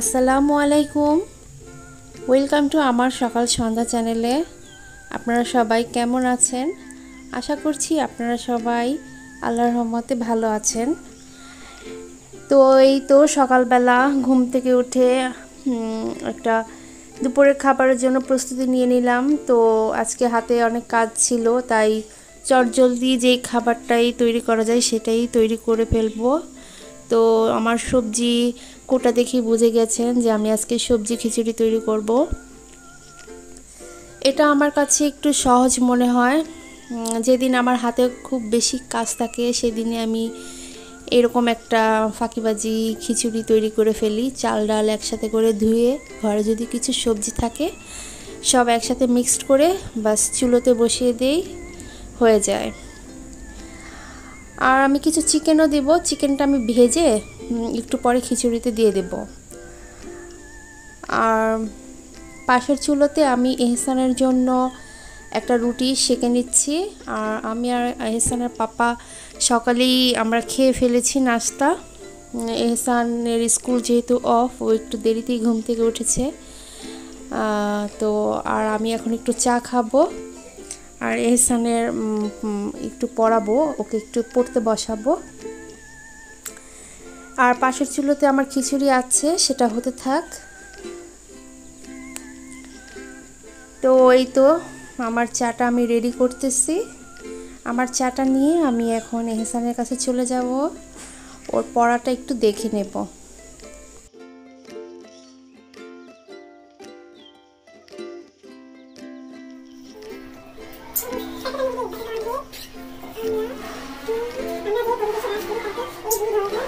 আসসালামু আলাইকুম। Welcome to আমার সকাল সন্ধ্যা চ্যানেলে আপনারা সবাই কেমন আছেন? আশা করছি আপনারা সবাই আল্লাহর রহমতে ভালো আছেন। তো এই তো সকালবেলা ঘুম থেকে উঠে একটা দুপুরের খাবারের জন্য প্রস্তুতি নিয়ে নিলাম। তো আজকে হাতে অনেক কাজ ছিল, তাই চটজলদি যেই খাবারটাই তৈরি করা যায় সেটাই তৈরি করে ফেলব। তো আমার সবজি কোটা দেখি বুঝে গেছেন যে আমি আজকে সবজি খিচুড়ি তৈরি করব। এটা আমার কাছে একটু সহজ মনে হয়। যেদিন আমার হাতে খুব বেশি কাজ থাকে, সেদিনে আমি এরকম একটা ফাঁকিবাজি খিচুড়ি তৈরি করে ফেলি। চাল ডাল একসাথে করে ধুয়ে ঘরে যদি কিছু সবজি থাকে, সব একসাথে মিক্সড করে বাস চুলোতে বসিয়ে দেই, হয়ে যায়। আর আমি কিছু চিকেনও দেব। চিকেনটা আমি ভেজে একটু পরে খিচুড়িতে দিয়ে দেব। আর পাশের চুলোতে আমি এহসানের জন্য একটা রুটি সেঁকে নিচ্ছি। আর আমি আর এহসানের পাপা সকালেই আমরা খেয়ে ফেলেছি নাস্তা। এহসানের স্কুল যেহেতু অফ, ও একটু দেরিতেই ঘুম থেকে উঠেছে। তো আর আমি এখন একটু চা খাব। আর এহসানের একটু পড়াবো, ওকে একটু পড়তে বসাবো। আর পাশের চুলোতে আমার খিচুড়ি আছে, সেটা হতে থাক। তো এই তো, আমার চাটা আমি রেডি করতেছি। আমার চাটা নিয়ে আমি এখন এহসানের কাছে চলে যাব। ওর পড়াটা একটু দেখে নেব।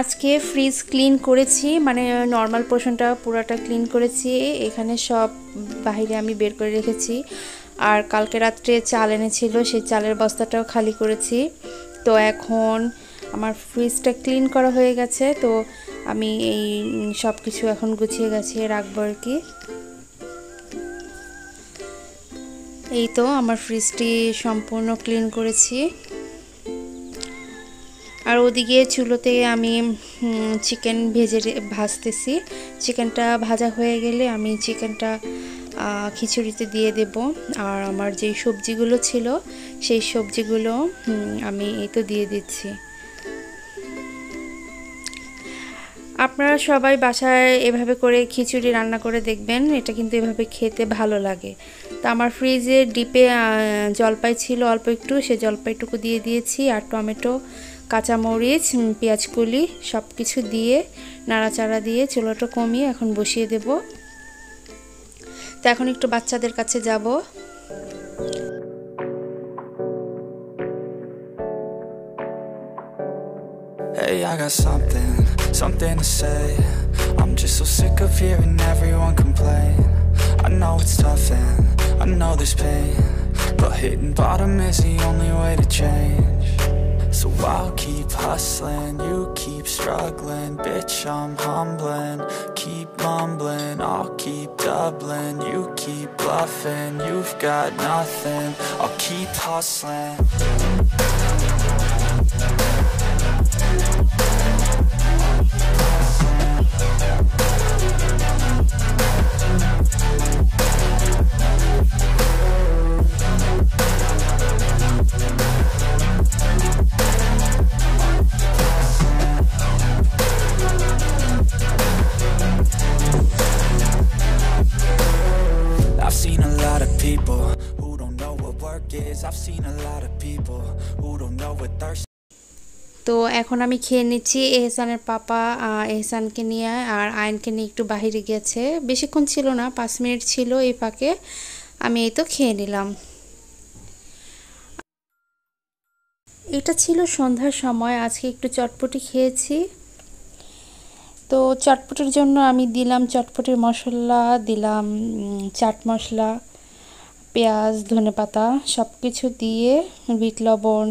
আজকে ফ্রিজ ক্লিন করেছি মানে নর্মাল পোর্শনটা পুরাটা ক্লিন করেছি, এখানে সব বাহিরে আমি বের করে রেখেছি। আর কালকে রাত্রে চাল এনেছিল, সেই চালের বস্তাটাও খালি করেছি। তো এখন আমার ফ্রিজটা ক্লিন করা হয়ে গেছে, তো আমি এই সব কিছু এখন গুছিয়ে গেছে রাখব আর কি। এই তো আমার ফ্রিজটি সম্পূর্ণ ক্লিন করেছি। আর ওদিকে চুলোতে আমি চিকেন ভেজে ভাজতেছি। চিকেনটা ভাজা হয়ে গেলে আমি চিকেনটা খিচুড়িতে দিয়ে দেব। আর আমার যেই সবজিগুলো ছিল, সেই সবজিগুলো আমি এই তো দিয়ে দিচ্ছি। আপনারা সবাই বাসায় এভাবে করে খিচুড়ি রান্না করে দেখবেন। এটা কিন্তু এভাবে খেতে ভালো লাগে। তো আমার ফ্রিজে ডিপে জলপাই ছিল অল্প একটু সে জলপাইটুকু দিয়ে দিয়েছি আর টমেটো কাঁচামরিচ পেঁয়াজ কুলি সব কিছু দিয়ে নাড়াচাড়া দিয়ে চুলোটা কমিয়ে এখন বসিয়ে দেব। তো এখন একটু বাচ্চাদের কাছে যাব। Hey, I got something, something to say. I'm just so sick of hearing everyone complain. I know it's tough there's pain But hitting bottom is the only way to change. So I'll keep hustling, you keep struggling. Bitch, I'm humbling, keep mumbling. I'll keep doubling, you keep bluffing. You've got nothing, I'll keep hustling তো এখন আমি খেয়ে নিচ্ছি এহসানের পাপা এহসানকে নিয়ে আর আয়নকে নিয়ে একটু বাহিরে গেছে বেশিক্ষণ ছিল না, পাঁচ মিনিট ছিল এই ফাঁকে। আমি এই তো খেয়ে নিলাম। এটা ছিল সন্ধ্যার সময়, আজকে একটু চটপটি খেয়েছি। তো চটপটির জন্য আমি দিলাম চটপটির মশলা, দিলাম চাট মশলা। পেঁয়াজ ধনেপাতা সব কিছু দিয়ে, বিট লবণ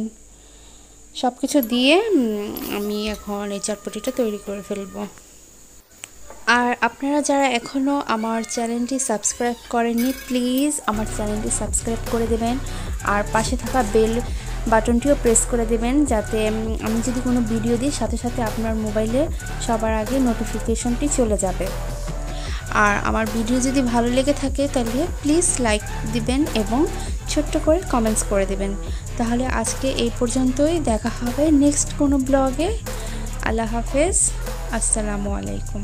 সব কিছু দিয়ে আমি এখন এই চটপটিটা তৈরি করে ফেলব। আর আপনারা যারা এখনও আমার চ্যানেলটি সাবস্ক্রাইব করেননি, প্লিজ আমার চ্যানেলটি সাবস্ক্রাইব করে দেবেন। আর পাশে থাকা বেল বাটনটিও প্রেস করে দেবেন যাতে আমি যদি কোনো ভিডিও দিই, সাথে সাথে আপনার মোবাইলে সবার আগে নোটিফিকেশনটি চলে যাবে। আর আমার ভিডিও যদি ভালো লেগে থাকে তাহলে প্লিজ লাইক দিবেন এবং ছোট্ট করে কমেন্টস করে দেবেন। তাহলে আজকে এই পর্যন্তই, দেখা হবে নেক্সট কোনো ব্লগে আল্লাহ হাফেজ, আসসালামু আলাইকুম।